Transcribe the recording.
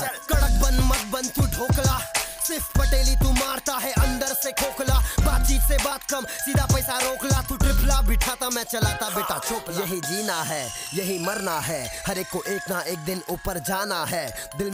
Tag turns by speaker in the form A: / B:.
A: कड़क बन, मत बन, तू ढोकला। सिर्फ़ पटेली तू मारता है, अंदर से खोखला। बातचीत से बात कम, सीधा पैसा रोकला। तू ट्रिपला बिठाता, मैं चलाता, बेटा चुप यही जीना है, यही मरना है। हर एक को एक ना एक दिन ऊपर जाना है। दिल में